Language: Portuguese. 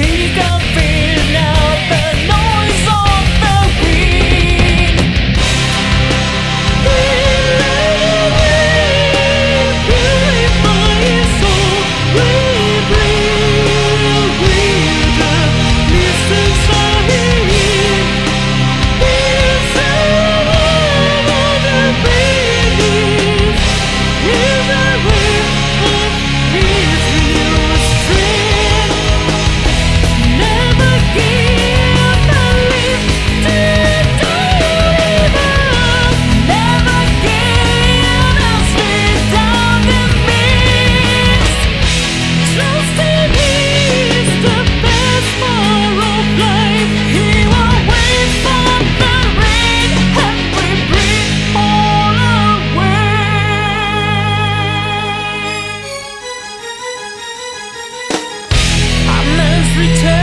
He can return.